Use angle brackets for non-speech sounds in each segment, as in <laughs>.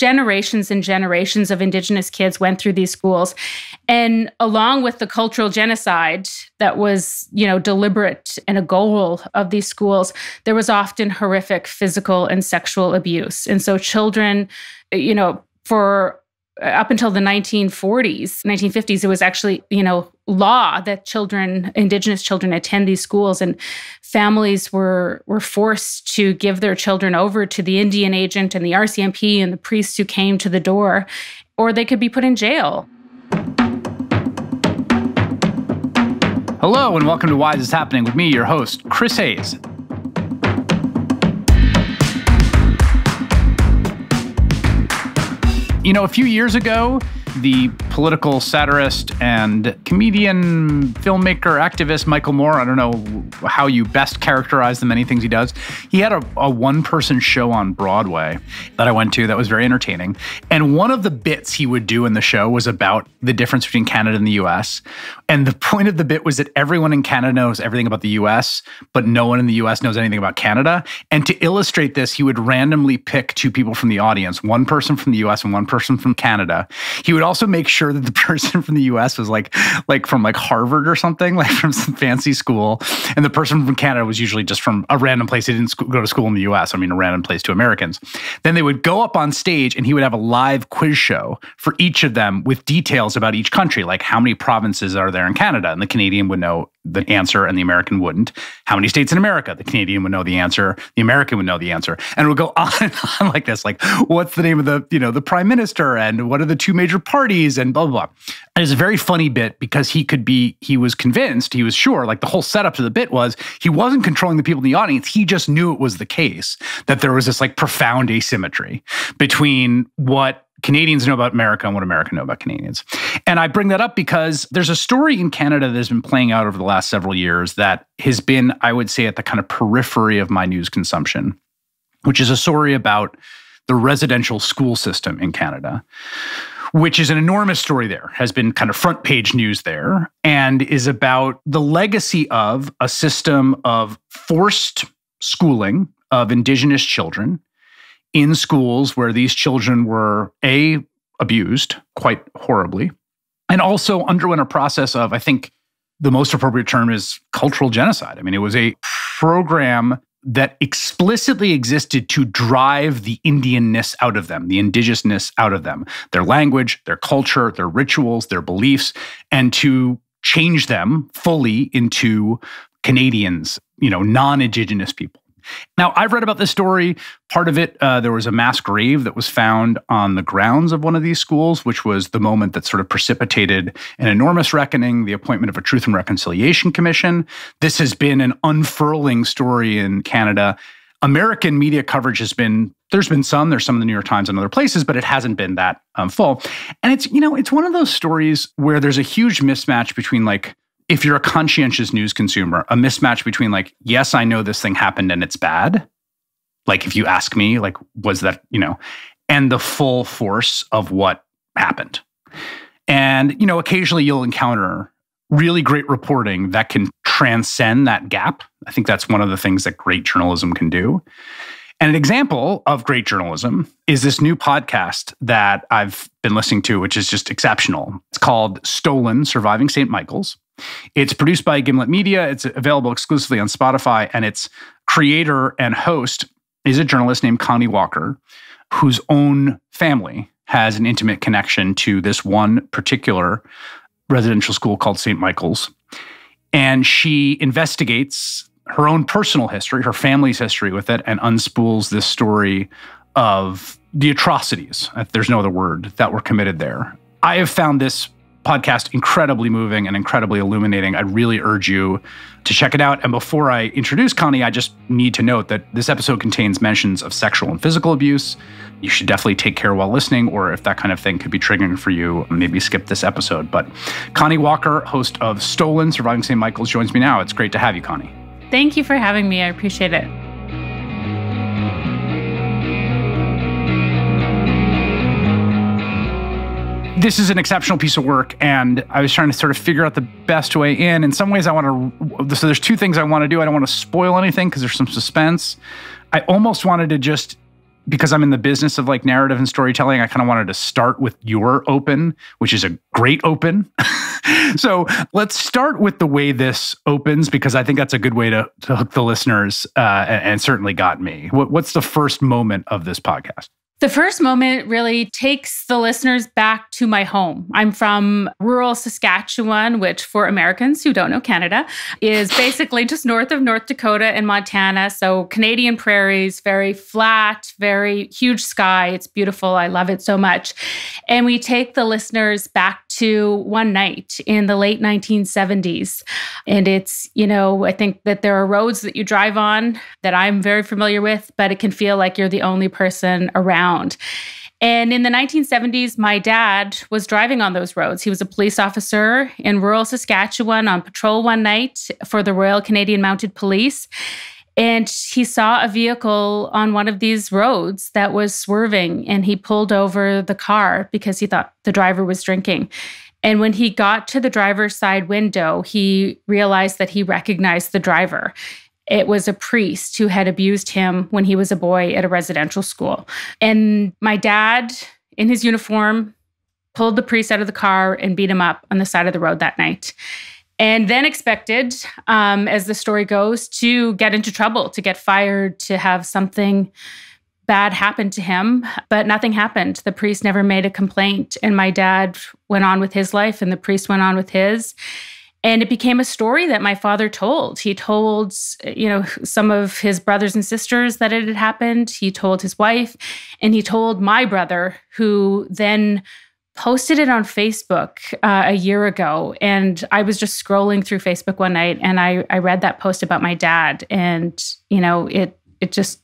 generations and generations of indigenous kids went through these schools. And along with the cultural genocide that was you know deliberate and a goal of these schools there was often horrific physical and sexual abuse. And so children you know for up until the 1940s 1950s it was actually you know law that children indigenous children attend these schools and families were were forced to give their children over to the indian agent and the rcmp and the priests who came to the door or they could be put in jail. Hello and welcome to why this is happening with me your host chris hayes You know, a few years ago, the political satirist and comedian, filmmaker, activist Michael Moore. I don't know how you best characterize the many things he does. He had a, a one person show on Broadway that I went to that was very entertaining. And one of the bits he would do in the show was about the difference between Canada and the US. And the <laughs> point of the bit was that everyone in Canada knows everything about the US, but no one in the US knows anything about Canada. And to illustrate this, he would randomly pick two people from the audience, one person from the US and one person from Canada. He would would also make sure that the <laughs> person from the US was like like from like Harvard or something, <laughs> like from some fancy school. And the person from Canada was usually just from a random place. They didn't go to school in the US. I mean, a random place to Americans. Then they would go up on stage and he would have a live quiz show for each of them with details about each country, like how many provinces are there in Canada? And the Canadian would know the answer and the American wouldn't. How many states in America? The Canadian would know the answer, the American would know the answer. And it would go <laughs> on and on like this, like what's the name of the, you know, the prime minister and what are the two major parties and blah, blah, blah. And it's a very funny bit because he could be, he was convinced, he was sure, like the whole setup to the bit was he wasn't controlling the people in the audience. He just knew it was the case that there was this like profound asymmetry between what Canadians know about America and what America know about Canadians. And I bring that up because there's a story in Canada that has been playing out over the last several years that has been, I would say, at the kind of periphery of my news consumption, which is a story about the residential school system in Canada. Which is an enormous story there, has been kind of front page news there, and is about the legacy of a system of forced schooling of Indigenous children in schools where these children were a abused quite horribly and also underwent a process of i think the most appropriate term is cultural genocide. I mean it was a program that explicitly existed to drive the indianness out of them the indigenousness out of them their language their culture their rituals their beliefs and to change them fully into canadians you know non-indigenous people now, I've read about this story. Part of it, uh, there was a mass grave that was found on the grounds of one of these schools, which was the moment that sort of precipitated an enormous reckoning, the appointment of a Truth and Reconciliation Commission. This has been an unfurling story in Canada. American media coverage has been there's been some there's some in the new york times and other places but it hasn't been that um, full and it's you know it's one of those stories where there's a huge mismatch between like if you're a conscientious news consumer, a mismatch between like, yes, I know this thing happened and it's bad. Like if you ask me, like, was that, you know, and the full force of what happened. And, you know, occasionally you'll encounter really great reporting that can transcend that gap. I think that's one of the things that great journalism can do. And an example of great journalism is this new podcast that I've been listening to, which is just exceptional. It's called Stolen Surviving St. Michael's. It's produced by Gimlet Media. It's available exclusively on Spotify, and its creator and host is a journalist named Connie Walker, whose own family has an intimate connection to this one particular residential school called St. Michael's. And she investigates her own personal history, her family's history with it, and unspools this story of the atrocities, there's no other word, that were committed there. I have found this podcast incredibly moving and incredibly illuminating. I really urge you to check it out. And before I introduce Connie, I just need to note that this episode contains mentions of sexual and physical abuse. You should definitely take care while listening, or if that kind of thing could be triggering for you, maybe skip this episode. But Connie Walker, host of Stolen Surviving St. Michael's, joins me now. It's great to have you, Connie. Thank you for having me. I appreciate it. this is an exceptional piece of work and i was trying to sort of figure out the best way in in some ways i want to so there's two things i want to do i don't want to spoil anything because there's some suspense i almost wanted to just because I'm in the business of like narrative and storytelling, I kind of wanted to start with your open, which is a great open. <laughs> so let's start with the way this opens because I think that's a good way to, to hook the listeners uh, and, and, certainly got me. What, what's the first moment of this podcast? The first moment really takes the listeners back to my home. I'm from rural Saskatchewan, which for Americans who don't know Canada is <laughs> basically just north of North Dakota and Montana. So, Canadian prairies, very flat, very huge sky. It's beautiful. I love it so much. And we take the listeners back to one night in the late 1970s. And it's, you know, I think that there are roads that you drive on that I'm very familiar with, but it can feel like you're the only person around. And in the 1970s, my dad was driving on those roads. He was a police officer in rural Saskatchewan on patrol one night for the Royal Canadian Mounted Police. And he saw a vehicle on one of these roads that was swerving, and he pulled over the car because he thought the driver was drinking. And when he got to the driver's side window, he realized that he recognized the driver. It was a priest who had abused him when he was a boy at a residential school. And my dad, in his uniform, pulled the priest out of the car and beat him up on the side of the road that night and then expected, um, as the story goes, to get into trouble, to get fired, to have something bad happen to him. But nothing happened. The priest never made a complaint. And my dad went on with his life, and the priest went on with his. And it became a story that my father told. He told, you know, some of his brothers and sisters that it had happened. He told his wife, and he told my brother, who then posted it on Facebook uh, a year ago, and I was just scrolling through Facebook one night, and I I read that post about my dad, and you know it it just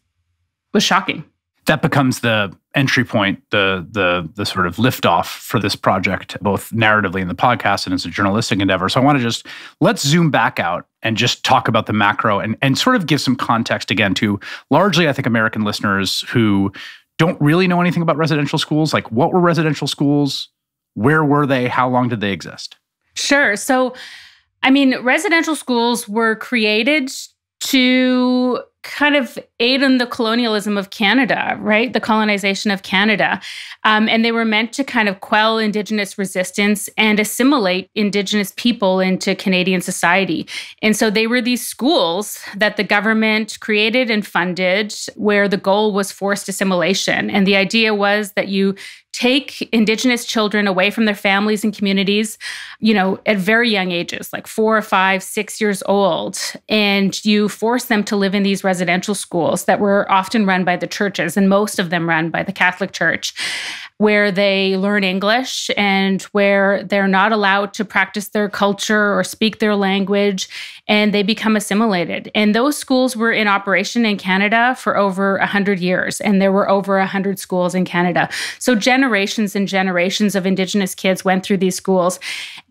was shocking. That becomes the entry point, the the the sort of liftoff for this project, both narratively in the podcast and as a journalistic endeavor. So I want to just let's zoom back out and just talk about the macro and and sort of give some context again to largely, I think, American listeners who don't really know anything about residential schools, like what were residential schools? Where were they? How long did they exist? Sure. So, I mean, residential schools were created to kind of aid in the colonialism of Canada, right? The colonization of Canada. Um, and they were meant to kind of quell Indigenous resistance and assimilate Indigenous people into Canadian society. And so they were these schools that the government created and funded where the goal was forced assimilation. And the idea was that you take indigenous children away from their families and communities you know at very young ages like four or five six years old and you force them to live in these residential schools that were often run by the churches and most of them run by the catholic church where they learn English and where they're not allowed to practice their culture or speak their language and they become assimilated. And those schools were in operation in Canada for over 100 years and there were over 100 schools in Canada. So generations and generations of indigenous kids went through these schools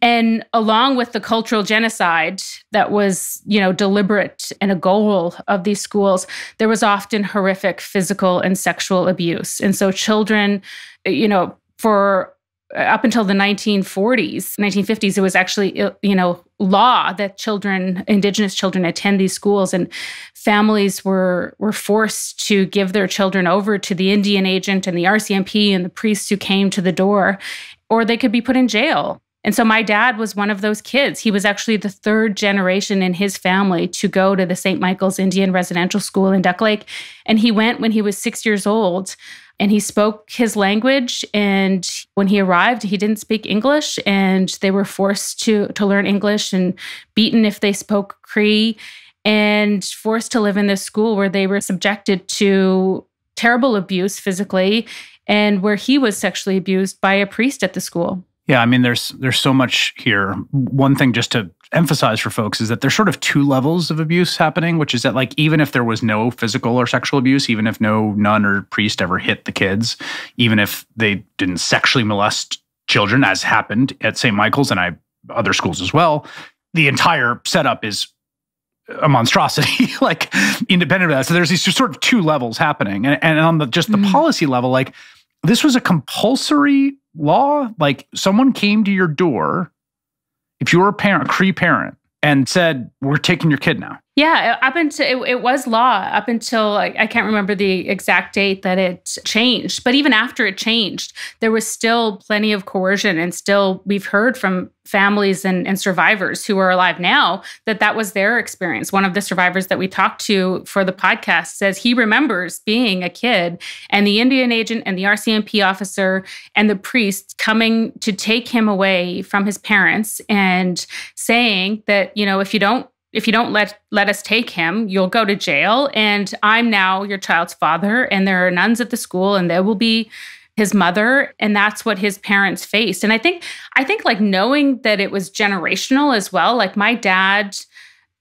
and along with the cultural genocide that was, you know, deliberate and a goal of these schools, there was often horrific physical and sexual abuse. And so children you know, for uh, up until the 1940s, 1950s, it was actually, uh, you know, law that children, indigenous children attend these schools and families were were forced to give their children over to the Indian agent and the RCMP and the priests who came to the door or they could be put in jail. And so my dad was one of those kids. He was actually the third generation in his family to go to the St. Michael's Indian Residential School in Duck Lake and he went when he was 6 years old and he spoke his language and when he arrived he didn't speak english and they were forced to to learn english and beaten if they spoke cree and forced to live in this school where they were subjected to terrible abuse physically and where he was sexually abused by a priest at the school yeah, I mean, there's there's so much here. One thing just to emphasize for folks is that there's sort of two levels of abuse happening, which is that like even if there was no physical or sexual abuse, even if no nun or priest ever hit the kids, even if they didn't sexually molest children, as happened at St. Michael's and I other schools as well, the entire setup is a monstrosity, <laughs> like independent of that. So there's these sort of two levels happening, and, and on the just the mm. policy level, like this was a compulsory law. Like someone came to your door, if you were a parent, a Cree parent, and said, "We're taking your kid now." Yeah, up until it, it was law up until I can't remember the exact date that it changed, but even after it changed, there was still plenty of coercion, and still we've heard from families and, and survivors who are alive now that that was their experience. One of the survivors that we talked to for the podcast says he remembers being a kid and the Indian agent and the RCMP officer and the priest coming to take him away from his parents and saying that you know if you don't if you don't let let us take him, you'll go to jail. And I'm now your child's father, and there are nuns at the school, and there will be his mother and that's what his parents faced and i think i think like knowing that it was generational as well like my dad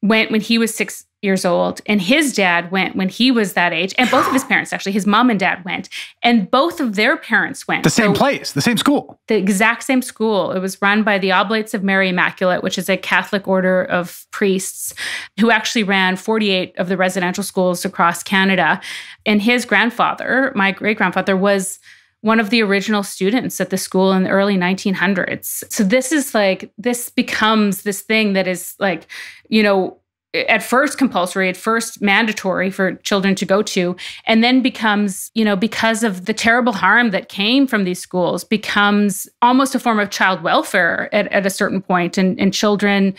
went when he was 6 years old and his dad went when he was that age and both of his parents actually his mom and dad went and both of their parents went. The same so place the same school. The exact same school. It was run by the oblates of mary immaculate which is a catholic order of priests who actually ran 48 of the residential schools across canada. And his grandfather my great grandfather was one of the original students at the school in the early 1900s. So this is like, this becomes this thing that is like, you know, at first compulsory, at first mandatory for children to go to, and then becomes, you know, because of the terrible harm that came from these schools, becomes almost a form of child welfare at, at a certain point, and, and children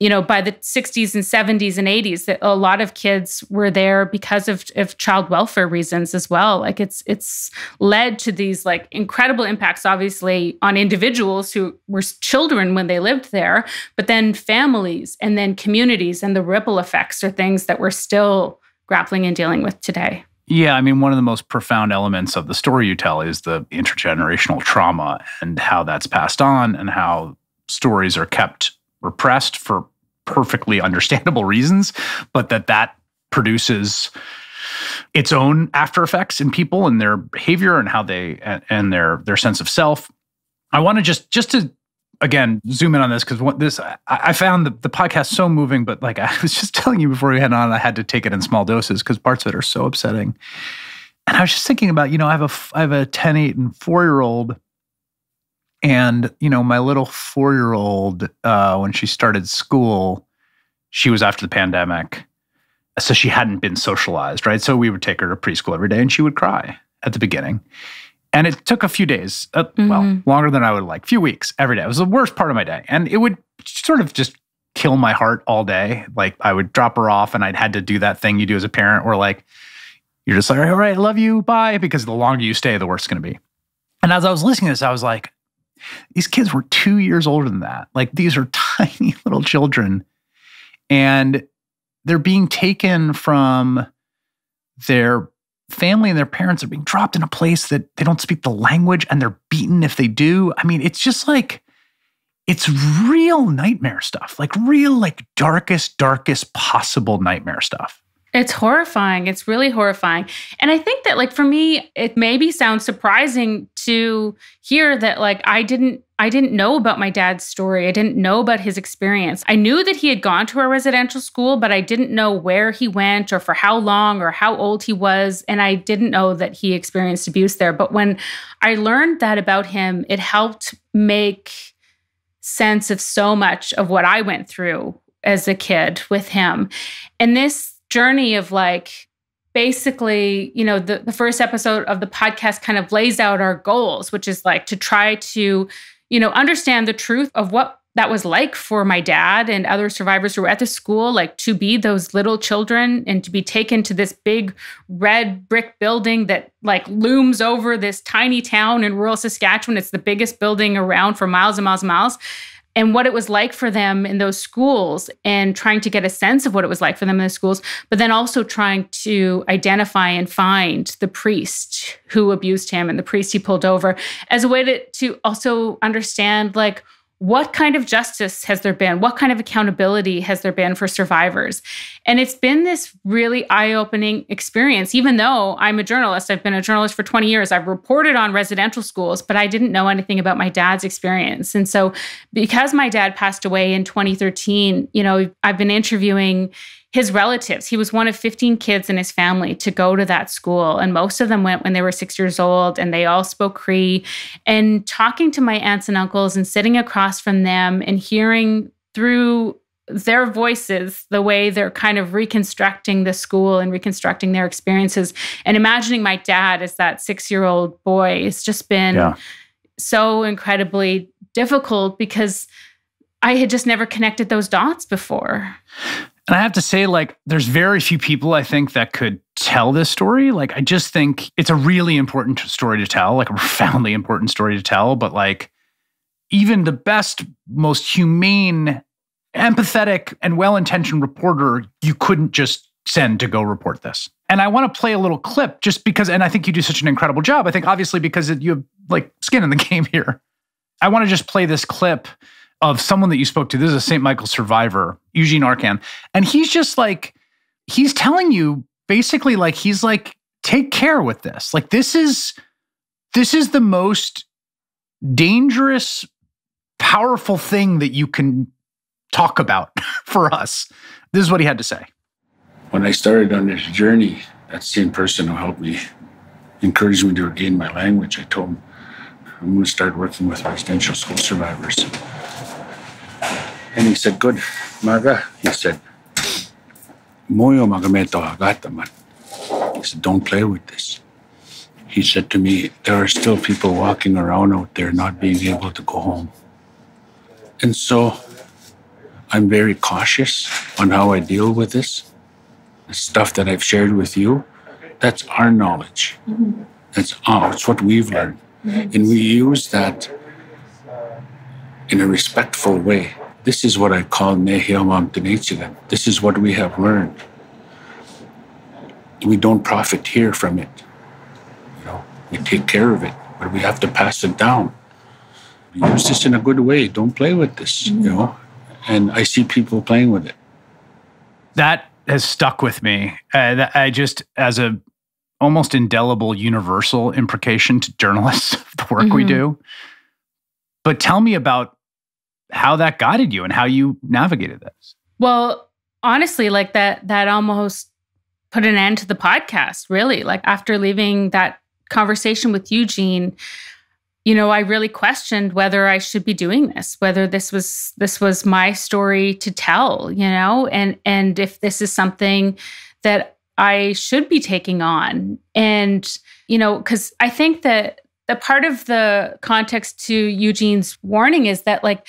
you know, by the 60s and 70s and 80s, that a lot of kids were there because of, of child welfare reasons as well. Like it's it's led to these like incredible impacts, obviously, on individuals who were children when they lived there, but then families and then communities and the ripple effects are things that we're still grappling and dealing with today. Yeah, I mean, one of the most profound elements of the story you tell is the intergenerational trauma and how that's passed on and how stories are kept repressed for perfectly understandable reasons, but that that produces its own after effects in people and their behavior and how they and their their sense of self. I want to just just to again zoom in on this because what this I, found the, the podcast so moving, but like <laughs> I was just telling you before we had on, I had to take it in small doses because parts of it are so upsetting. And I was just thinking about, you know, I have a I have a 10, 8, and 4 year old and, you know, my little four year old, uh, when she started school, she was after the pandemic. So she hadn't been socialized, right? So we would take her to preschool every day and she would cry at the beginning. And it took a few days, uh, mm-hmm. well, longer than I would like, few weeks every day. It was the worst part of my day. And it would sort of just kill my heart all day. Like I would drop her off and I'd had to do that thing you do as a parent where like, you're just like, all right, I love you, bye. Because the longer you stay, the worse it's going to be. And as I was listening to this, I was like, these kids were two years older than that. Like these are <laughs> tiny little children. And they're being taken from their family and their parents are being dropped in a place that they don't speak the language and they're beaten if they do. I mean, it's just like, it's real nightmare stuff, like real, like darkest, darkest possible nightmare stuff. It's horrifying. It's really horrifying. And I think that like for me it maybe sounds surprising to hear that like I didn't I didn't know about my dad's story. I didn't know about his experience. I knew that he had gone to a residential school, but I didn't know where he went or for how long or how old he was, and I didn't know that he experienced abuse there. But when I learned that about him, it helped make sense of so much of what I went through as a kid with him. And this journey of like basically, you know, the, the first episode of the podcast kind of lays out our goals, which is like to try to, you know, understand the truth of what that was like for my dad and other survivors who were at the school, like to be those little children and to be taken to this big red brick building that like looms over this tiny town in rural Saskatchewan. It's the biggest building around for miles and miles and miles and what it was like for them in those schools and trying to get a sense of what it was like for them in the schools, but then also trying to identify and find the priest who abused him and the priest he pulled over as a way to, to also understand like what kind of justice has there been? What kind of accountability has there been for survivors? And it's been this really eye opening experience. Even though I'm a journalist, I've been a journalist for 20 years, I've reported on residential schools, but I didn't know anything about my dad's experience. And so, because my dad passed away in 2013, you know, I've been interviewing his relatives. He was one of 15 kids in his family to go to that school. And most of them went when they were six years old and they all spoke Cree. And talking to my aunts and uncles and sitting across from them and hearing through their voices, the way they're kind of reconstructing the school and reconstructing their experiences, and imagining my dad as that six year old boy, it's just been yeah. so incredibly difficult because I had just never connected those dots before. And I have to say, like, there's very few people I think that could tell this story. Like, I just think it's a really important story to tell, like a <laughs> profoundly important story to tell. But like, even the best, most humane, empathetic, and well intentioned reporter, you couldn't just send to go report this. And I want to play a little clip just because, and I think you do such an incredible job. I think obviously because you have like skin in the <laughs> game here. I want to just play this clip of someone that you spoke to. This is a St. Michael survivor, Eugene Arcand. And he's just like, he's telling you basically like, he's like, take care with this. Like, this is, this is the most dangerous, powerful thing that you can talk about <laughs> for us. This is what he had to say. When I started on this journey, that same person who helped me, encouraged me to regain my language, I told him, I'm going to start working with residential school survivors. And he said, Good, Maga. He said, Moyo magameto agataman. He said, Don't play with this. He said to me, There are still people walking around out there not being able to go home. And so I'm very cautious on how I deal with this. The stuff that I've shared with you, that's our knowledge. Mm-hmm. That's, oh, it's what we've learned. Mm-hmm. And we use that in a respectful way. This is what I call Nehiamam Tenechigan. This is what we have learned. We don't profit here from it. You know, we take care of it, but we have to pass it down. Use this in a good way. Don't play with this, mm-hmm. you know. And I see people playing with it. That has stuck with me. Uh, I just, as a almost indelible universal imprecation to journalists <laughs> of the work mm-hmm. we do. But tell me about how that guided you and how you navigated this. Well, honestly, like that that almost put an end to the podcast, really. Like after leaving that conversation with Eugene, you know, I really questioned whether I should be doing this, whether this was this was my story to tell, you know, and and if this is something that I should be taking on. And, you know, because I think that the part of the context to Eugene's warning is that, like,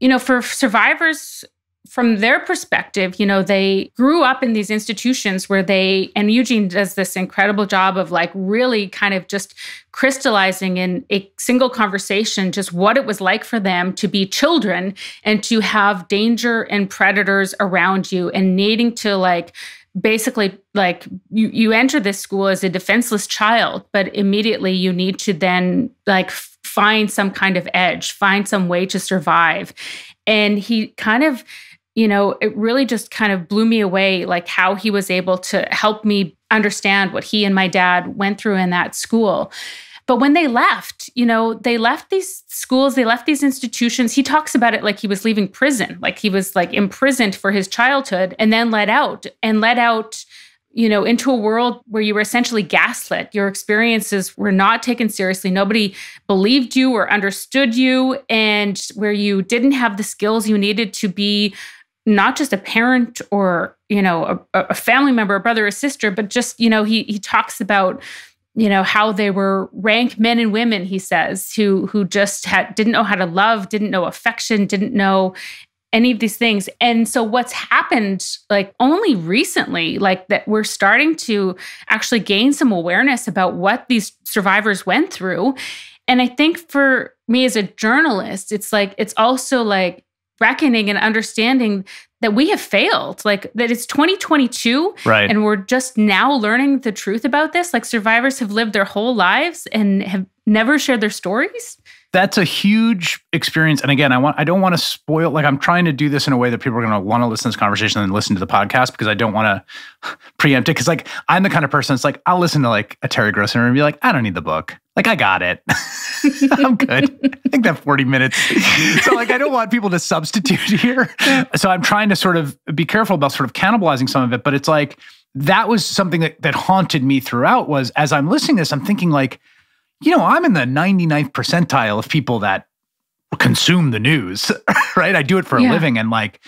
you know, for survivors from their perspective, you know, they grew up in these institutions where they, and Eugene does this incredible job of like really kind of just crystallizing in a single conversation just what it was like for them to be children and to have danger and predators around you and needing to like basically like you you enter this school as a defenseless child but immediately you need to then like find some kind of edge find some way to survive. And he kind of you know it really just kind of blew me away like how he was able to help me understand what he and my dad went through in that school but when they left, you know, they left these schools, they left these institutions. He talks about it like he was leaving prison, like he was like imprisoned for his childhood and then let out and let out you know, into a world where you were essentially gaslit. Your experiences were not taken seriously. Nobody believed you or understood you, and where you didn't have the skills you needed to be not just a parent or, you know, a, a family member, a brother or sister, but just, you know, he he talks about you know how they were rank men and women he says who who just had didn't know how to love didn't know affection didn't know any of these things. And so what's happened like only recently like that we're starting to actually gain some awareness about what these survivors went through. And i think for me as a journalist it's like it's also like reckoning and understanding that we have failed like that it's 2022 right. and we're just now learning the truth about this. Like survivors have lived their whole lives and have never shared their stories that's a huge experience. And again i want i don't want to spoil like i'm trying to do this in a way that people are going to want to listen to this conversation and listen to the podcast because i don't want to <laughs> preempt it. Because like i'm the kind of person that's like i'll listen to like a terry gross and be like i don't need the book. Like i got it. <laughs> I'm good. I think that 40 minutes. So like i don't want people to substitute <laughs> here. So i'm trying to sort of be careful about sort of cannibalizing some of it but it's like that was something that that haunted me throughout was as i'm listening to this i'm thinking like you know, I'm in the 99th percentile of people that consume the news, <laughs> right? I do it for yeah. a living. And like,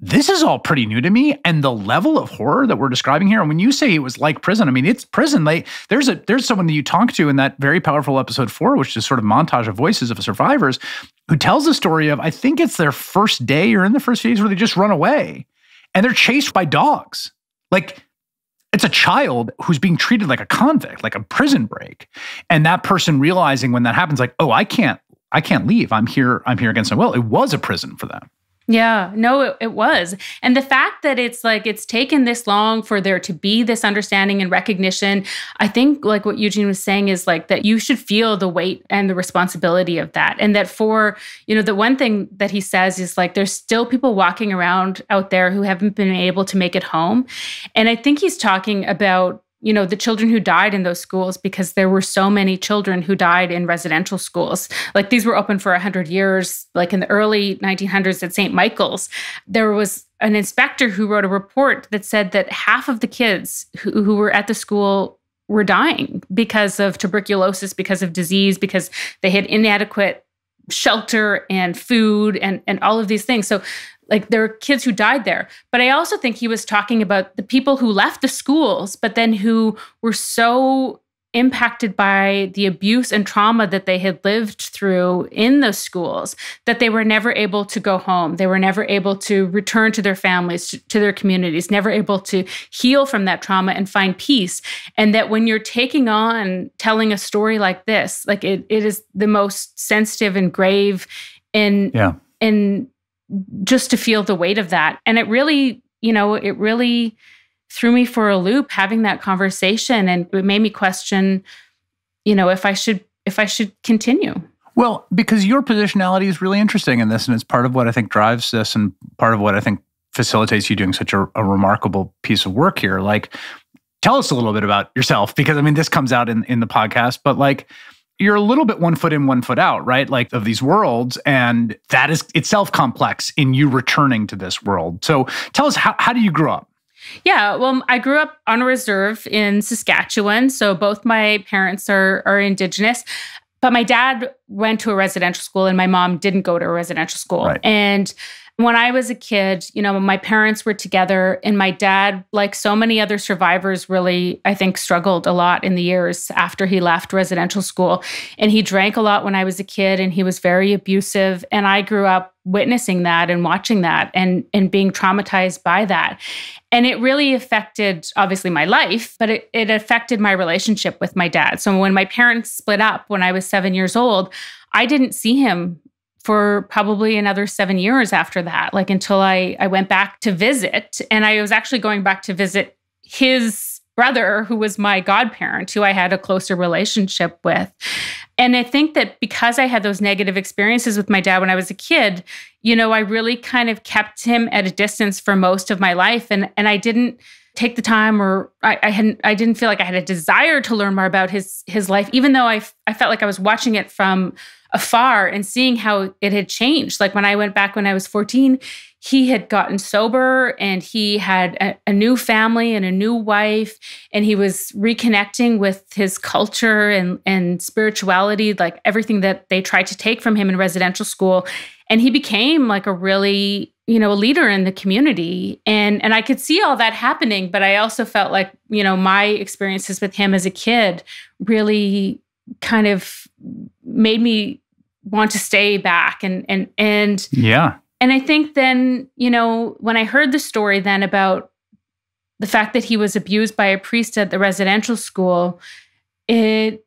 this is all pretty new to me and the level of horror that we're describing here and when you say it was like prison i mean it's prison like there's a there's someone that you talk to in that very powerful episode 4 which is sort of montage of voices of survivors who tells the story of i think it's their first day or in the first days where they just run away and they're chased by dogs like it's a child who's being treated like a convict like a prison break. And that person realizing when that happens like oh i can't i can't leave. I'm here i'm here against my will. It was a prison for them yeah, no, it, it, was. And the fact that it's like it's taken this long for there to be this understanding and recognition, I think like what Eugene was saying is like that you should feel the weight and the responsibility of that. And that for, you know, the one thing that he says is like there's still people walking around out there who haven't been able to make it home. And I think he's talking about you know the children who died in those schools because there were so many children who died in residential schools. Like these were open for 100 years like in the early 1900s at st michael's. There was an inspector who wrote a report that said that half of the kids who, who were at the school were dying because of tuberculosis because of disease because they had inadequate shelter and food and and all of these things. So like there are kids who died there. But i also think he was talking about the people who left the schools but then who were so impacted by the abuse and trauma that they had lived through in those schools that they were never able to go home. They were never able to return to their families to, to their communities never able to heal from that trauma and find peace. And that when you're taking on telling a story like this like it, it is the most sensitive and grave and yeah. and just to feel the weight of that. And it really, you know, it really threw me for a loop having that conversation and it made me question, you know, if I should if I should continue. Well, because your positionality is really interesting in this and it's part of what I think drives this and part of what I think facilitates you doing such a, a remarkable piece of work here. Like tell us a little bit about yourself because I mean this comes out in in the podcast, but like you're a little bit one foot in, one foot out, right? Like of these worlds. And that is itself complex in you returning to this world. So tell us, how, how do you grow up? Yeah, well, I grew up on a reserve in Saskatchewan. So both my parents are, are Indigenous. But my dad went to a residential school and my mom didn't go to a residential school. Right. And when I was a kid, you know, my parents were together, and my dad, like so many other survivors, really, I think, struggled a lot in the years after he left residential school. And he drank a lot when I was a kid, and he was very abusive. And I grew up witnessing that and watching that and, and being traumatized by that. And it really affected, obviously, my life, but it, it affected my relationship with my dad. So when my parents split up when I was seven years old, I didn't see him for probably another seven years after that, like until I, I went back to visit. And I was actually going back to visit his brother, who was my godparent, who I had a closer relationship with. And I think that because I had those negative experiences with my dad when I was a kid, you know, I really kind of kept him at a distance for most of my life. And, and I didn't take the time or I, I hadn't I didn't feel like I had a desire to learn more about his his life, even though I, I felt like I was watching it from afar and seeing how it had changed. Like when I went back when I was 14, he had gotten sober and he had a, a, new family and a new wife and he was reconnecting with his culture and, and spirituality like everything that they tried to take from him in residential school and he became like a really you know a leader in the community and and I could see all that happening but I also felt like you know my experiences with him as a kid really kind of made me want to stay back and and and yeah. And i think then you know when i heard the story then about the fact that he was abused by a priest at the residential school it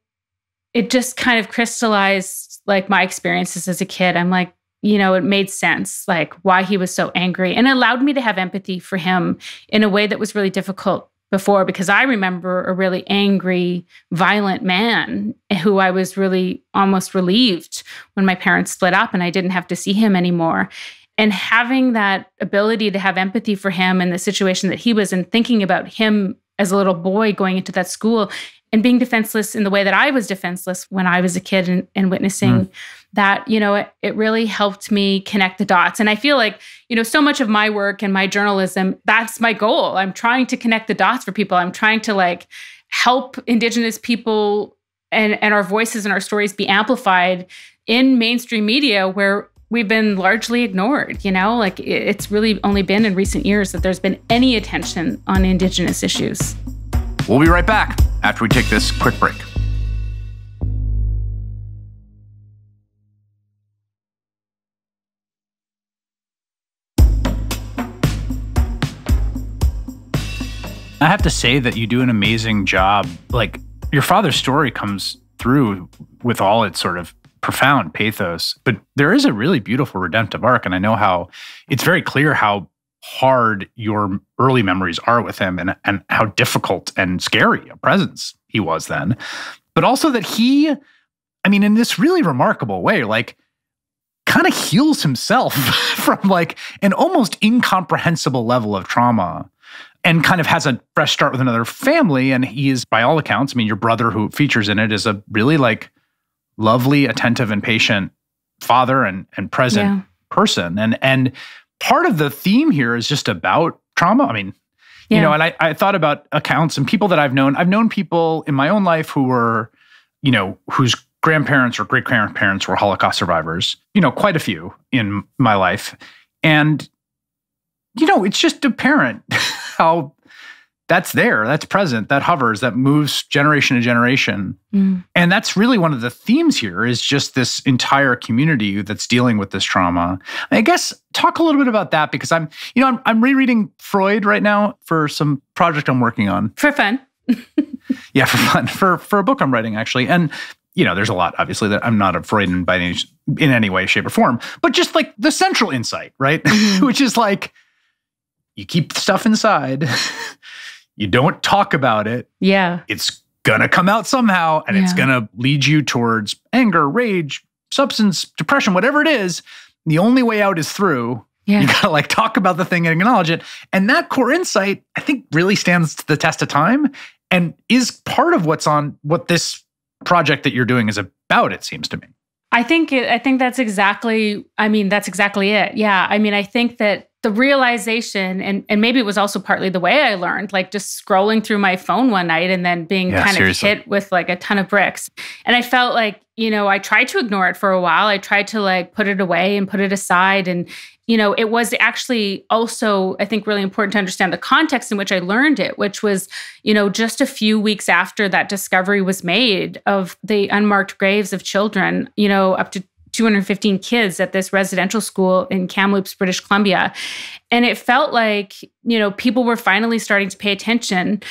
it just kind of crystallized like my experiences as a kid. I'm like you know it made sense like why he was so angry. And allowed me to have empathy for him in a way that was really difficult before because I remember a really angry, violent man who I was really almost relieved when my parents split up and I didn't have to see him anymore. And having that ability to have empathy for him and the situation that he was in, thinking about him as a little boy going into that school and being defenseless in the way that I was defenseless when I was a kid and, and witnessing mm. that, you know, it, it really helped me connect the dots. And I feel like, you know, so much of my work and my journalism, that's my goal. I'm trying to connect the dots for people. I'm trying to like help Indigenous people and, and our voices and our stories be amplified in mainstream media where we've been largely ignored, you know? Like it's really only been in recent years that there's been any attention on Indigenous issues. We'll be right back after we take this quick break. I have to say that you do an amazing job. Like your father's story comes through with all its sort of profound pathos, but there is a really beautiful redemptive arc. And I know how it's very clear how hard your early memories are with him and, and how difficult and scary a presence he was then. But also that he, I mean, in this really remarkable way, like kind of heals himself <laughs> from like an almost incomprehensible level of trauma and kind of has a fresh start with another family. And he is, by all accounts, I mean, your brother who features in it is a really like lovely, attentive, and patient father and and present yeah. person. And and part of the theme here is just about trauma. I mean, yeah. you know, and I, I thought about accounts and people that I've known. I've known people in my own life who were, you know, whose grandparents or great grandparents were Holocaust survivors, you know, quite a few in my life. And, you know, it's just apparent <laughs> how that's there, that's present, that hovers, that moves generation to generation. Mm. And that's really one of the themes here is just this entire community that's dealing with this trauma. I guess talk a little bit about that because I'm, you know, I'm, I'm rereading Freud right now for some project I'm working on. For fun. <laughs> yeah, for fun. For for a book I'm writing actually. And you know, there's a lot obviously that I'm not a Freudian by any in any way, shape, or form, but just like the central insight, right? Mm-hmm. <laughs> Which is like you keep stuff inside, you don't talk about it. Yeah. It's gonna come out somehow and yeah. it's gonna lead you towards anger, rage, substance, depression, whatever it is. The only way out is through. Yeah. You gotta like talk about the thing and acknowledge it. And that core insight, I think, really stands to the test of time and is part of what's on what this project that you're doing is about, it seems to me. I think it, I think that's exactly I mean that's exactly it. Yeah. I mean I think that the realization and and maybe it was also partly the way I learned like just scrolling through my phone one night and then being yeah, kind seriously. of hit with like a ton of bricks. And I felt like, you know, I tried to ignore it for a while. I tried to like put it away and put it aside and you know, it was actually also, I think, really important to understand the context in which I learned it, which was, you know, just a few weeks after that discovery was made of the unmarked graves of children, you know, up to 215 kids at this residential school in Kamloops, British Columbia. And it felt like, you know, people were finally starting to pay attention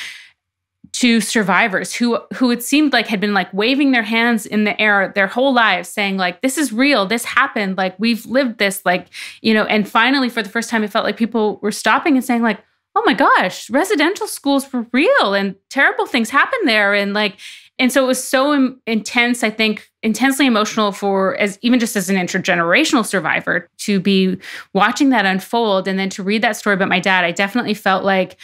to survivors who who it seemed like had been like waving their hands in the air their whole lives saying like this is real. This happened. Like we've lived this like you know and finally for the first time it felt like people were stopping and saying like oh my gosh residential schools were real and terrible things happened there. And like and so it was so Im- intense i think intensely emotional for as even just as an intergenerational survivor to be watching that unfold and then to read that story about my dad i definitely felt like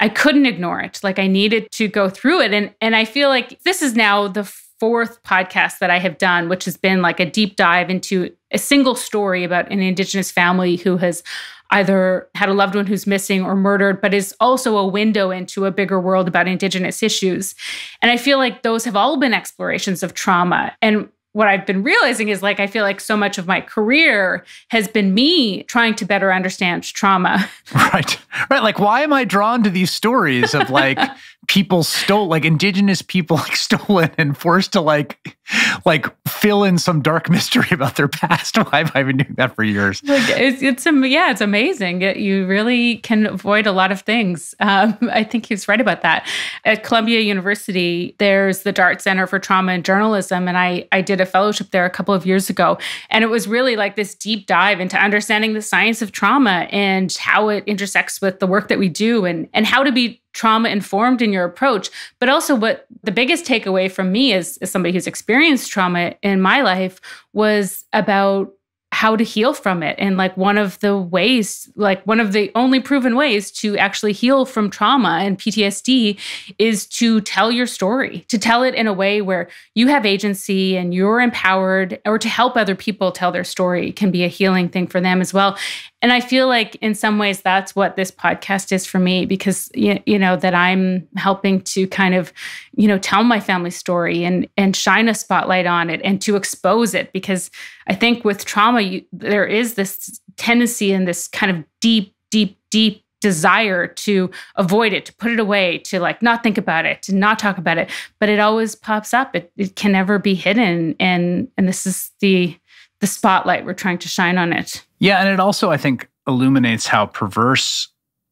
I couldn't ignore it. Like I needed to go through it. And and I feel like this is now the fourth podcast that I have done, which has been like a deep dive into a single story about an Indigenous family who has either had a loved one who's missing or murdered, but is also a window into a bigger world about Indigenous issues. And I feel like those have all been explorations of trauma. And what I've been realizing is like I feel like so much of my career has been me trying to better understand trauma. <laughs> Right. Right. Like why am I drawn to these stories of like <laughs> people stole like indigenous people like <laughs> stolen and forced to like like fill in some dark <laughs> mystery about their past. <laughs> I've, I've been doing that for years. Like it's, it's yeah, it's amazing. You really can avoid a lot of things. <laughs> Um, I think he's right about that. At Columbia University, there's the Dart Center for Trauma and Journalism, and I I did a fellowship there a couple of years ago, and it was really like this deep dive into understanding the science of trauma and how it intersects with the work that we do, and and how to be trauma informed in your approach. But also what the biggest takeaway from me as, as somebody who's experienced trauma in my life was about how to heal from it. And like one of the ways like one of the only proven ways to actually heal from trauma and PTSD is to tell your story to tell it in a way where you have agency and you're empowered or to help other people tell their story can be a healing thing for them as well and I feel like in some ways that's what this podcast is for me because you, know that I'm helping to kind of you know, tell my family story and and shine a spotlight on it and to expose it because I think with trauma you, there is this tendency and this kind of deep, deep, deep desire to avoid it, to put it away, to like not think about it, to not talk about it. But it always pops up. It, it can never be hidden. And and this is the the spotlight we're trying to shine on it. Yeah. And it also, I think, illuminates how perverse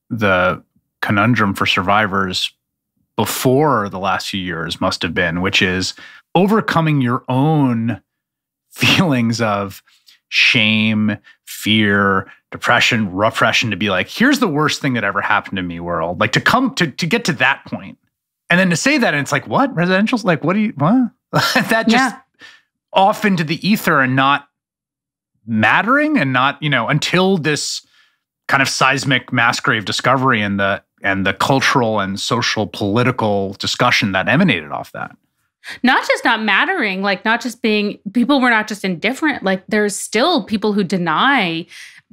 the conundrum for survivors before the last few years must have been, which is overcoming your own <laughs> feelings of shame, fear, depression, repression to be like, here's the worst thing that ever happened to me, world. Like to come to to get to that point. And then to say that, and it's like, what? Residential's like, what do you what? <laughs> that just yeah. off into the ether and not mattering and not, you know, until this kind of seismic mass grave discovery and the and the cultural and social political discussion that emanated off that. Not just not mattering, like not just being people were not just indifferent, like there's still people who deny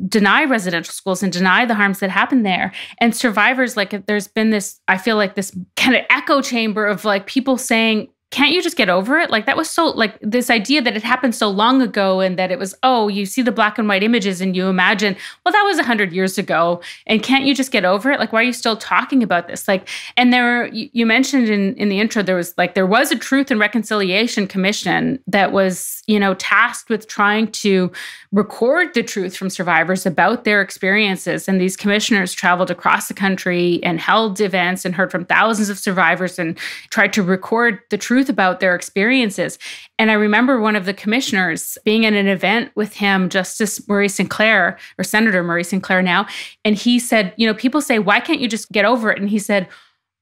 deny residential schools and deny the harms that happen there. And survivors like there's been this i feel like this kind of echo chamber of like people saying can't you just get over it? Like that was so like this idea that it happened so long ago and that it was, oh, you see the black and white images and you imagine, well, that was a hundred years ago. And can't you just get over it? Like, why are you still talking about this? Like, and there you mentioned in, in the intro, there was like there was a truth and reconciliation commission that was, you know, tasked with trying to record the truth from survivors about their experiences. And these commissioners traveled across the country and held events and heard from thousands of survivors and tried to record the truth truth about their experiences. And I remember one of the commissioners being at an event with him, Justice Murray Sinclair, or Senator Murray Sinclair now. And he said, You know, people say, why can't you just get over it? And he said,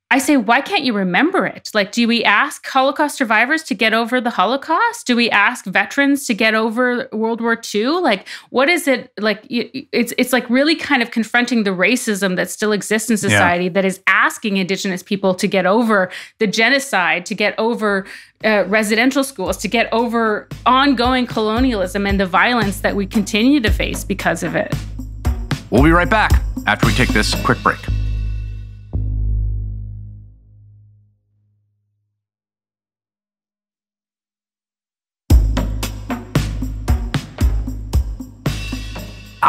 I say, why can't you remember it? Like, do we ask Holocaust survivors to get over the Holocaust? Do we ask veterans to get over World War II? Like, what is it like? It's it's like really kind of confronting the racism that still exists in society yeah. that is asking Indigenous people to get over the genocide, to get over uh, residential schools, to get over ongoing colonialism and the violence that we continue to face because of it. We'll be right back after we take this quick break.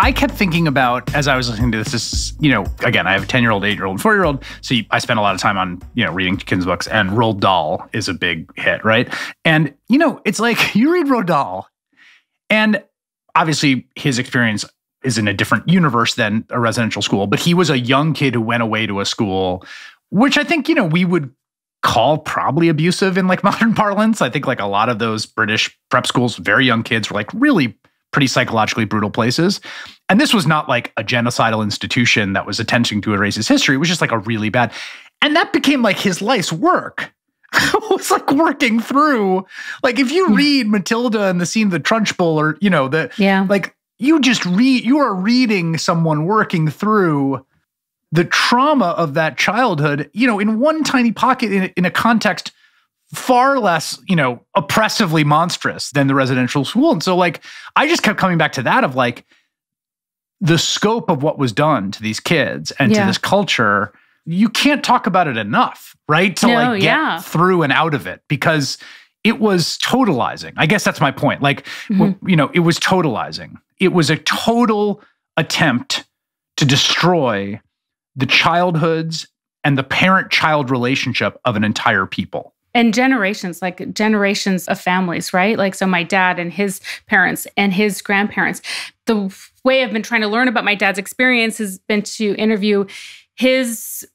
I kept thinking about as I was listening to this, this you know, again, I have a 10 year old, eight year old, four year old. So you, I spend a lot of time on, you know, reading kids' books and Roald Dahl is a big hit, right? And, you know, it's like <laughs> you read Roald Dahl and obviously his experience is in a different universe than a residential school, but he was a young kid who went away to a school, which I think, you know, we would call probably abusive in like <laughs> modern parlance. I think like a lot of those British prep schools, very young kids were like really pretty psychologically brutal places. And this was not like a genocidal institution that was attempting to erase his history. It was just like a really bad. And that became like his life's work. <laughs> it was like working through. Like if you hmm. read Matilda and the scene of the Trunchbull or, you know, the yeah. like you just read you are reading someone working through the trauma of that childhood, you know, in one tiny pocket in, in a context far less, you know, oppressively monstrous than the residential school. And so, like, I just kept coming back to that of like the scope of what was done to these kids and yeah. to this culture. You can't talk about it enough, right? To no, like get yeah. through and out of it because it was totalizing. I guess that's my point. Like, mm-hmm. you know, it was totalizing. It was a total attempt to destroy the childhoods and the parent child relationship of an entire people and generations like generations of families right? Like so my dad and his parents and his grandparents. The way i've been trying to learn about my dad's experience has been to interview his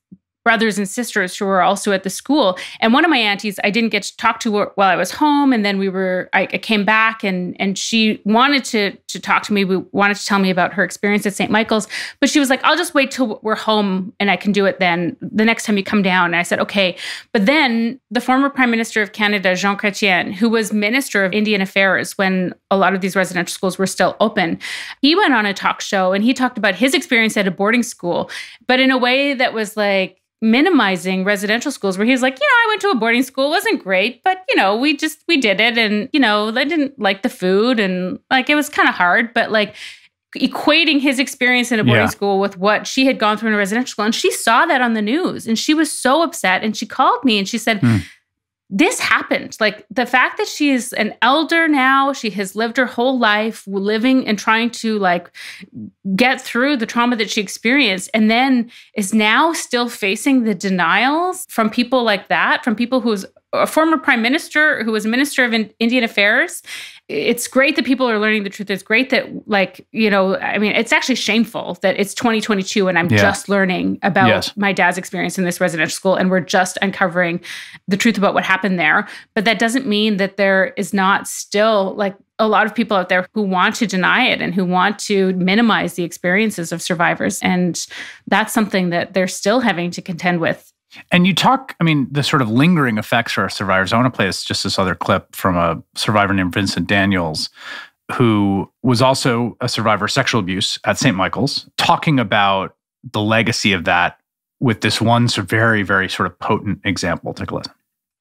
brothers and sisters who were also at the school. And one of my aunties, I didn't get to talk to her while I was home. And then we were, I, I, came back and and she wanted to to talk to me. We wanted to tell me about her experience at St. Michael's, but she was like, "I'll just wait till we're home and I can do it then. The next time you come down." And I said, "Okay." But then the former Prime Minister of Canada, Jean Chrétien, who was Minister of Indian Affairs when a lot of these residential schools were still open, he went on a talk show and he talked about his experience at a boarding school, but in a way that was like minimizing residential schools where he was like, you know, I went to a boarding school, wasn't great, but you know, we just we did it and you know, I didn't like the food and like it was kind of hard, but like equating his experience in a boarding yeah. school with what she had gone through in a residential school and she saw that on the news and she was so upset and she called me and she said, hmm. This happened. Like the fact that she is an elder now, she has lived her whole life living and trying to like get through the trauma that she experienced and then is now still facing the denials from people like that, from people who's a former prime minister who was a minister of Indian affairs. It's great that people are learning the truth. It's great that, like, you know, I mean, it's actually shameful that it's 2022 and I'm yeah. just learning about yes. my dad's experience in this residential school and we're just uncovering the truth about what happened there. But that doesn't mean that there is not still like a lot of people out there who want to deny it and who want to minimize the experiences of survivors. And that's something that they're still having to contend with and you talk, I mean, the sort of lingering effects for our survivors. I want to play this, just this other clip from a survivor named Vincent Daniels, who was also a survivor of sexual abuse at St. Michael's, talking about the legacy of that with this one very, very sort of potent example. Take a listen.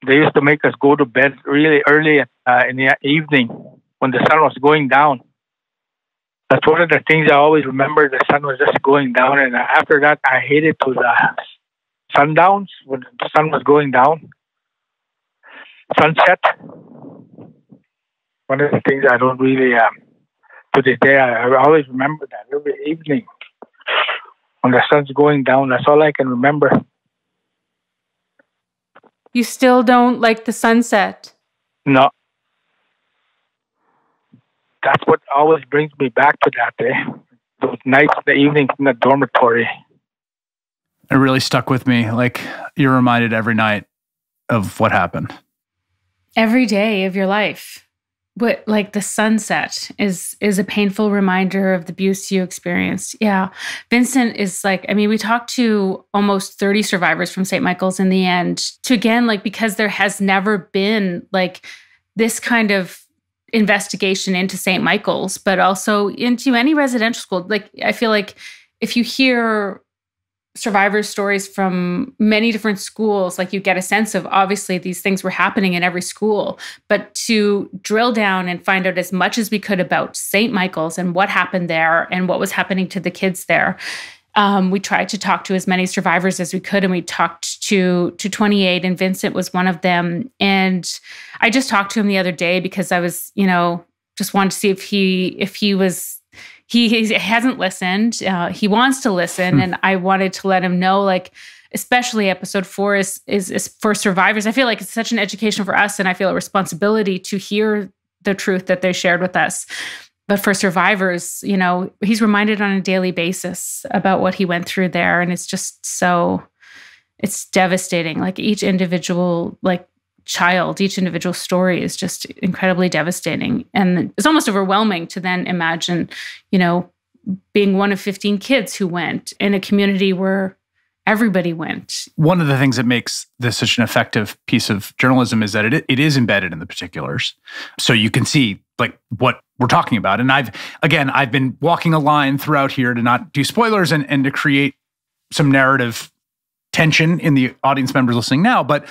They used to make us go to bed really early uh, in the evening when the sun was going down. That's one of the things I always remember. The sun was just going down, and after that, I hated to uh, sundowns when the sun was going down, sunset. One of the things I don't really, um, to this day, I, I always remember that every evening when the sun's going down. That's all I can remember. You still don't like the sunset? No. That's what always brings me back to that day. Those nights, the evenings in the dormitory it really stuck with me. Like you're reminded every night of what happened. Every day of your life. But like the sunset is is a painful reminder of the abuse you experienced. Yeah. Vincent is like, I mean, we talked to almost 30 survivors from St. Michael's in the end to again, like, because there has never been like this kind of investigation into St. Michael's, but also into any residential school. Like, I feel like if you hear survivor stories from many different schools like you get a sense of obviously these things were happening in every school. But to drill down and find out as much as we could about st michael's and what happened there and what was happening to the kids there um, we tried to talk to as many survivors as we could and we talked to to 28 and vincent was one of them. And i just talked to him the other day because i was you know just wanted to see if he if he was he, hasn't listened. Uh, he wants to listen, hmm. and I wanted to let him know, like, especially episode four is, is is for survivors. I feel like it's such an education for us, and I feel a responsibility to hear the truth that they shared with us. But for survivors, you know, he's reminded on a daily basis about what he went through there, and it's just so it's devastating. Like each individual, like child, each individual story is just incredibly devastating. And it's almost overwhelming to then imagine, you know, being one of 15 kids who went in a community where everybody went. One of the things that makes this such an effective piece of journalism is that it, it is embedded in the particulars. So you can see like what we're talking about. And I've, again, I've been walking a line throughout here to not do spoilers and, and to create some narrative tension in the audience members listening now. But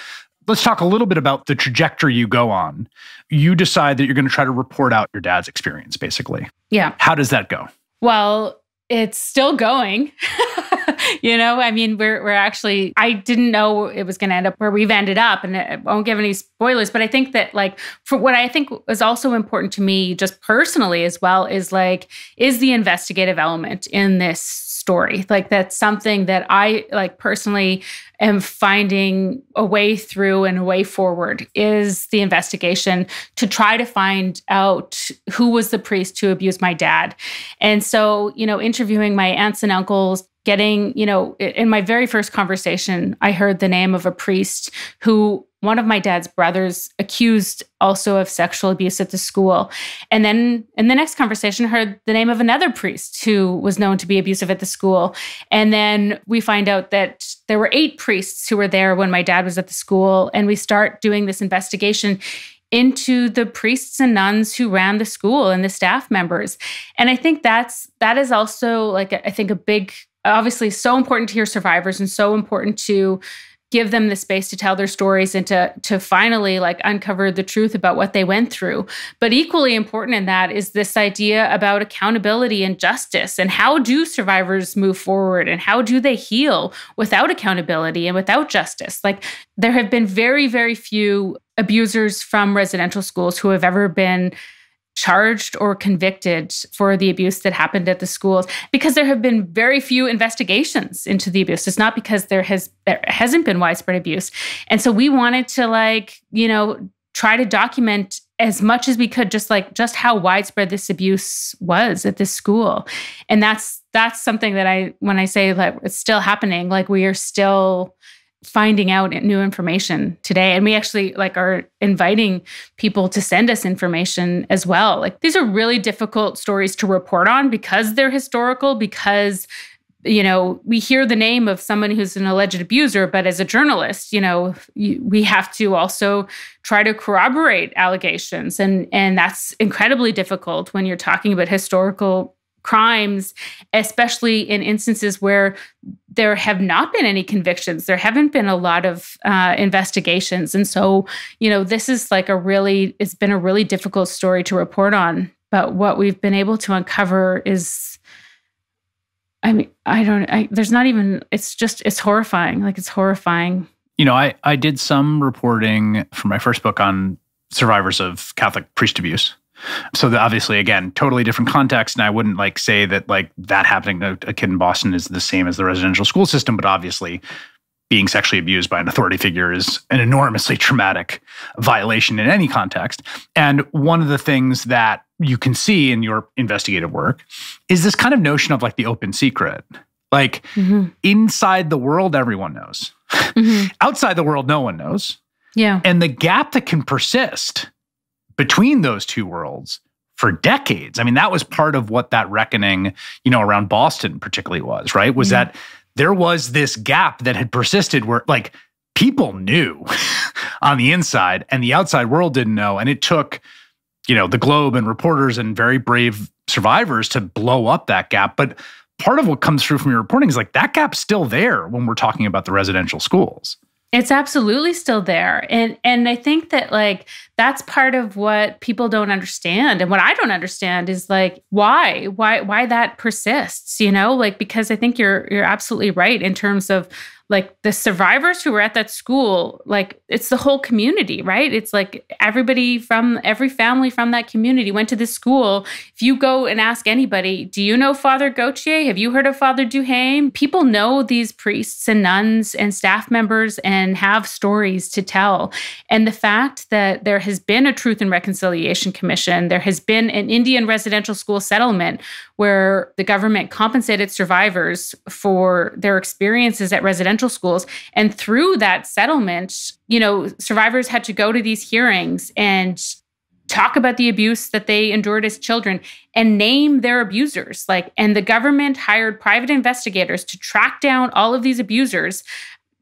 let's talk a little bit about the trajectory you go on. You decide that you're going to try to report out your dad's experience, basically. Yeah. How does that go? Well, it's still going. <laughs> you know, I mean, we're we're actually I didn't know it was going to end up where we've ended up and I won't give any spoilers, but I think that like for what I think is also important to me just personally as well is like is the investigative element in this story. Like that's something that I like personally am finding a way through and a way forward is the investigation to try to find out who was the priest who abused my dad. And so, you know, interviewing my aunts and uncles, getting, you know, in my very first conversation, I heard the name of a priest who one of my dad's brothers accused also of sexual abuse at the school. And then in the next conversation, heard the name of another priest who was known to be abusive at the school. And then we find out that there were eight priests who were there when my dad was at the school. And we start doing this investigation into the priests and nuns who ran the school and the staff members. And I think that's that is also like I think a big obviously so important to your survivors and so important to give them the space to tell their stories and to to finally like uncover the truth about what they went through. But equally important in that is this idea about accountability and justice and how do survivors move forward and how do they heal without accountability and without justice? Like there have been very very few abusers from residential schools who have ever been charged or convicted for the abuse that happened at the schools because there have been very few investigations into the abuse. It's not because there has there hasn't been widespread abuse. And so we wanted to like you know try to document as much as we could just like just how widespread this abuse was at this school. And that's that's something that i when i say that it's still happening like we are still finding out new information today. And we actually like are inviting people to send us information as well. Like these are really difficult stories to report on because they're historical because you know we hear the name of someone who's an alleged abuser but as a journalist you know we have to also try to corroborate allegations. And and that's incredibly difficult when you're talking about historical crimes, especially in instances where there have not been any convictions. There haven't been a lot of uh, investigations. And so, you know, this is like a really, it's been a really difficult story to report on. But what we've been able to uncover is, I mean, I don't, I, there's not even, it's just, it's horrifying. Like, it's horrifying. You know, I, I did some reporting for my first book on survivors of Catholic priest abuse. So the, obviously, again, totally different context. And I wouldn't like say that like that happening to a kid in Boston is the same as the residential school system, but obviously being sexually abused by an authority figure is an enormously traumatic violation in any context. And one of the things that you can see in your investigative work is this kind of notion of like the open secret. Like mm-hmm. inside the world, everyone knows. Mm-hmm. <laughs> Outside the world, no one knows. Yeah. And the gap that can persist between those two worlds for decades. I mean, that was part of what that reckoning, you know, around Boston particularly was, right? Was mm-hmm. that there was this gap that had persisted where like people knew <laughs> on the inside and the outside world didn't know. And it took, you know, the Globe and reporters and very brave survivors to blow up that gap. But part of what comes through from your reporting is like that gap's still there when we're talking about the residential schools. It's absolutely still there. And and I think that like that's part of what people don't understand. And what I don't understand is like why? Why why that persists, you know? Like because I think you're you're absolutely right in terms of like the survivors who were at that school like it's the whole community right? It's like everybody from every family from that community went to this school. If you go and ask anybody do you know father gauthier? Have you heard of father Duhaime people know these priests and nuns and staff members and have stories to tell. And the fact that there has been a truth and reconciliation commission there has been an indian residential school settlement where the government compensated survivors for their experiences at residential schools. And through that settlement, you know, survivors had to go to these hearings and talk about the abuse that they endured as children and name their abusers like and the government hired private investigators to track down all of these abusers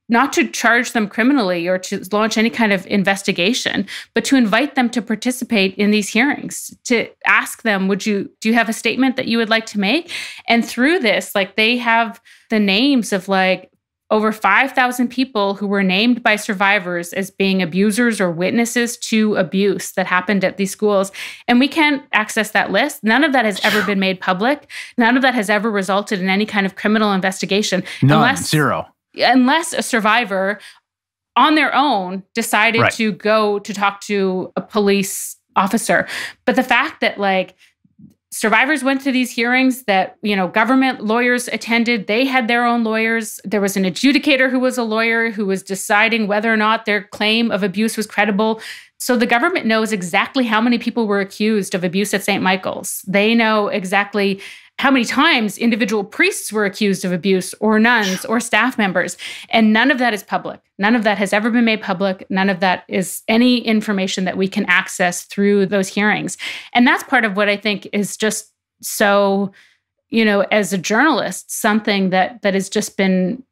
not to charge them criminally or to launch any kind of investigation, but to invite them to participate in these hearings, to ask them, would you, do you have a statement that you would like to make? And through this, like they have the names of like over 5,000 people who were named by survivors as being abusers or witnesses to abuse that happened at these schools. And we can't access that list. None of that has ever been made public. None of that has ever resulted in any kind of criminal investigation. None, unless, zero unless a survivor on their own decided right. to go to talk to a police officer. But the fact that like survivors went to these hearings that you know government lawyers attended they had their own lawyers there was an adjudicator who was a lawyer who was deciding whether or not their claim of abuse was credible so the government knows exactly how many people were accused of abuse at St. Michael's. They know exactly how many times individual priests were accused of abuse or nuns or staff members. And none of that is public. None of that has ever been made public. None of that is any information that we can access through those hearings. And that's part of what I think is just so, you know, as a journalist, something that that has just been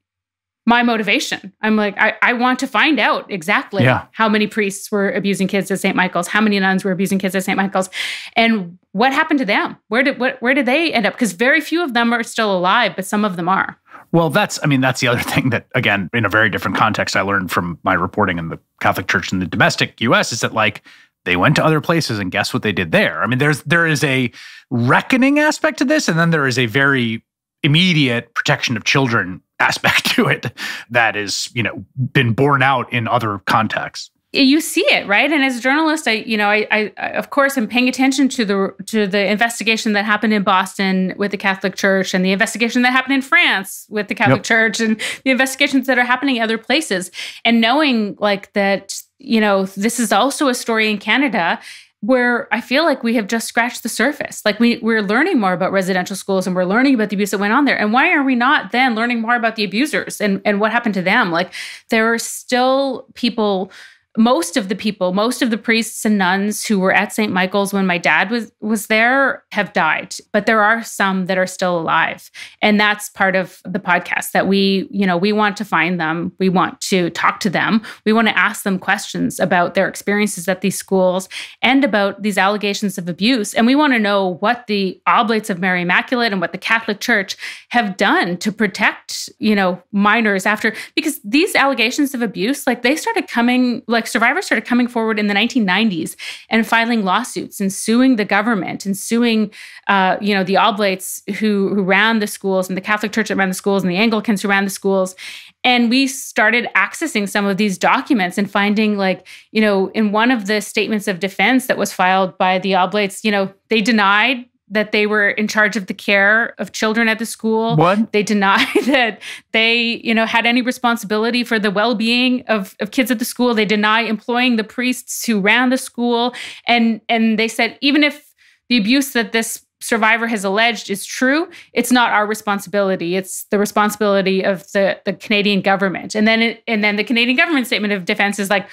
my motivation. I'm like, I, I want to find out exactly yeah. how many priests were abusing kids at St. Michael's, how many nuns were abusing kids at St. Michael's, and what happened to them? Where did what, where did they end up? Because very few of them are still alive, but some of them are. Well, that's I mean that's the other <laughs> thing that again in a very different context I learned from my reporting in the Catholic Church in the domestic U.S. is that like they went to other places and guess what they did there. I mean there's there is a reckoning aspect to this, and then there is a very immediate protection of children aspect <laughs> to it that is you know been borne out in other contexts. You see it right? And as a journalist i you know I, I of course am paying attention to the to the investigation that happened in boston with the catholic church and the investigation that happened in france with the catholic yep. church and the investigations that are happening in other places. And knowing like that you know this is also a story in canada where I feel like we have just scratched the surface. Like we we're learning more about residential schools and we're learning about the abuse that went on there. And why are we not then learning more about the abusers and, and what happened to them? Like there are still people most of the people, most of the priests and nuns who were at St. Michael's when my dad was was there have died, but there are some that are still alive. And that's part of the podcast that we, you know, we want to find them, we want to talk to them, we want to ask them questions about their experiences at these schools and about these allegations of abuse. And we want to know what the Oblates of Mary Immaculate and what the Catholic Church have done to protect, you know, minors after because these allegations of abuse like they started coming like like survivors started coming forward in the 1990s and filing lawsuits and suing the government and suing, uh, you know, the Oblates who who ran the schools and the Catholic Church that ran the schools and the Anglicans who ran the schools. And we started accessing some of these documents and finding, like, you know, in one of the statements of defense that was filed by the Oblates, you know, they denied that they were in charge of the care of children at the school. What? They deny <laughs> that they, you know, had any responsibility for the well-being of, of kids at the school. They deny employing the priests who ran the school. And and they said even if the abuse that this survivor has alleged is true, it's not our responsibility. It's the responsibility of the, the Canadian government. And then it, and then the Canadian government statement of defense is like,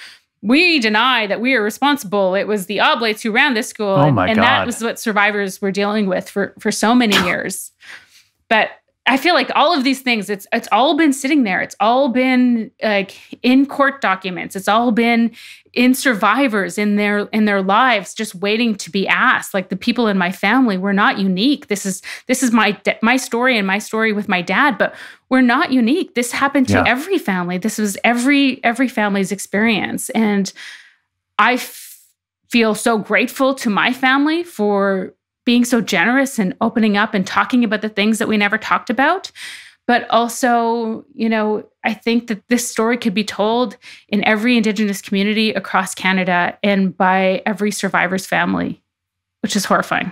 we deny that we are responsible. It was the Oblates who ran this school. Oh my and, God. and that was what survivors were dealing with for, for so many <coughs> years. but I feel like all of these things, it's it's all been sitting there. It's all been like in court documents. It's all been in survivors in their in their lives, just waiting to be asked. Like the people in my family, we're not unique. This is this is my my story and my story with my dad, but we're not unique. This happened to yeah. every family. This was every every family's experience, and I feel so grateful to my family for being so generous and opening up and talking about the things that we never talked about. But also, you know, I think that this story could be told in every Indigenous community across Canada and by every survivor's family, which is horrifying.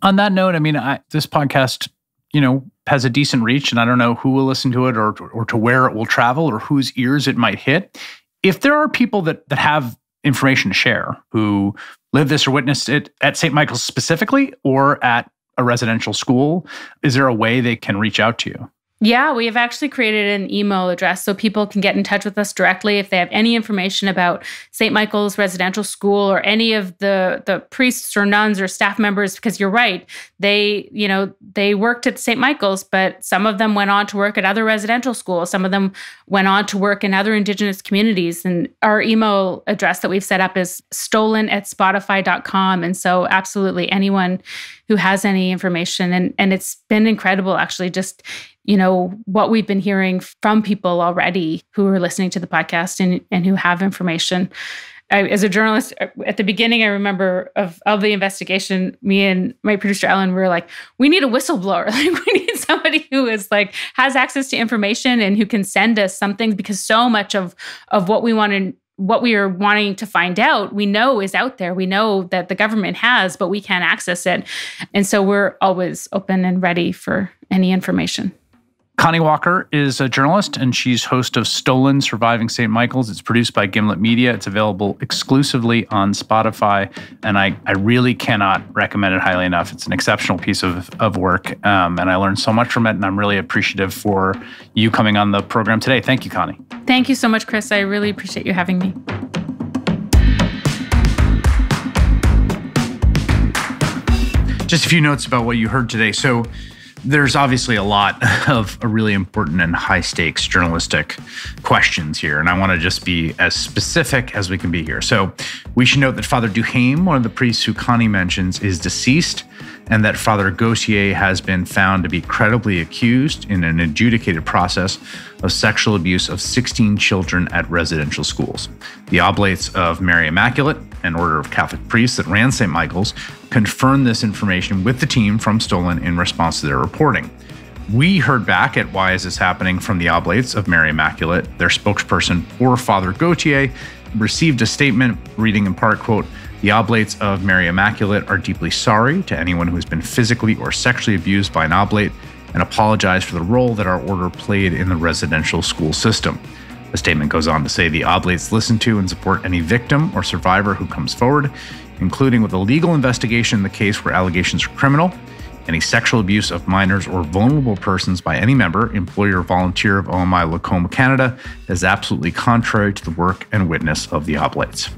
On that note, I mean, I, this podcast, you know, has a decent reach, and I don't know who will listen to it or, or to where it will travel or whose ears it might hit. If there are people that that have information to share who lived this or witnessed it at St. Michael's specifically or at a residential school, is there a way they can reach out to you? Yeah, we have actually created an email address so people can get in touch with us directly if they have any information about St. Michael's Residential School or any of the the priests or nuns or staff members because you're right. They, you know, they worked at St. Michael's, but some of them went on to work at other residential schools. Some of them went on to work in other indigenous communities and our email address that we've set up is stolen at spotify.com and so absolutely anyone who has any information and and it's been incredible actually just you know what we've been hearing from people already who are listening to the podcast and and who have information I, as a journalist uh, at the beginning i remember of of the investigation me and my producer ellen were like we need a whistleblower <laughs> like we need somebody who is like has access to information and who can send us something because so much of of what we want to what we are wanting to find out, we know is out there. We know that the government has, but we can't access it. And so we're always open and ready for any information. Connie Walker is a journalist and she's host of Stolen Surviving St. Michael's. It's produced by Gimlet Media. It's available exclusively on Spotify. And I, I really cannot recommend it highly enough. It's an exceptional piece of, of work. Um, and I learned so much from it. And I'm really appreciative for you coming on the program today. Thank you, Connie. Thank you so much, Chris. I really appreciate you having me. Just a few notes about what you heard today. So, there's obviously a lot <laughs> of uh, really important and high stakes journalistic questions here. And I want to just be as specific as we can be here. So we should note that Father Duhaime, one of the priests who Connie mentions, is deceased and that Father Gauthier has been found to be credibly accused in an adjudicated process of sexual abuse of 16 children at residential schools. The Oblates of Mary Immaculate, an order of Catholic priests that ran St. Michael's, confirmed this information with the team from Stolen in response to their reporting. We heard back at Why Is This Happening from the Oblates of Mary Immaculate. Their spokesperson, poor Father Gauthier, received a statement reading in part, quote, the Oblates of Mary Immaculate are deeply sorry to anyone who has been physically or sexually abused by an oblate and apologize for the role that our order played in the residential school system. The statement goes on to say the Oblates listen to and support any victim or survivor who comes forward, including with a legal investigation in the case where allegations are criminal, any sexual abuse of minors or vulnerable persons by any member, employer, or volunteer of OMI Lacombe Canada is absolutely contrary to the work and witness of the Oblates.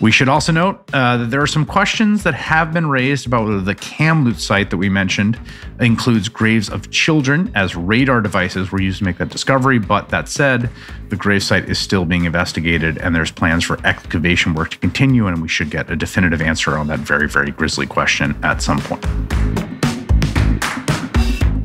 We should also note uh, that there are some questions that have been raised about whether the Kamloops site that we mentioned includes graves of children as radar devices were used to make that discovery. But that said, the grave site is still being investigated and there's plans for excavation work to continue. And we should get a definitive answer on that very, very grisly question at some point.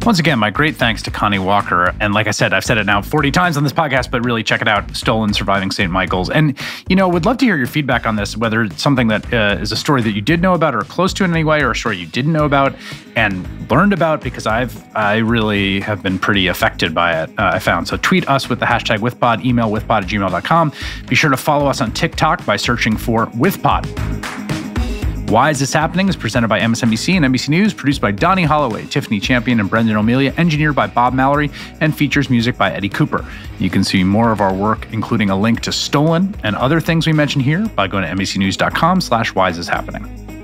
Once again, my great thanks to Connie Walker. And like I said, I've said it now 40 times on this podcast, but really check it out Stolen Surviving St. Michael's. And, you know, would love to hear your feedback on this, whether it's something that uh, is a story that you did know about or close to in any way, or a story you didn't know about and learned about, because I've, I really have been pretty affected by it, uh, I found. So tweet us with the hashtag WithPod, email withpod at gmail.com. Be sure to follow us on TikTok by searching for WithPod. Why Is This Happening is presented by MSNBC and NBC News, produced by Donnie Holloway, Tiffany Champion, and Brendan O'Melia, engineered by Bob Mallory, and features music by Eddie Cooper. You can see more of our work, including a link to Stolen and other things we mentioned here, by going to NBCNews.com slash Why Is This Happening.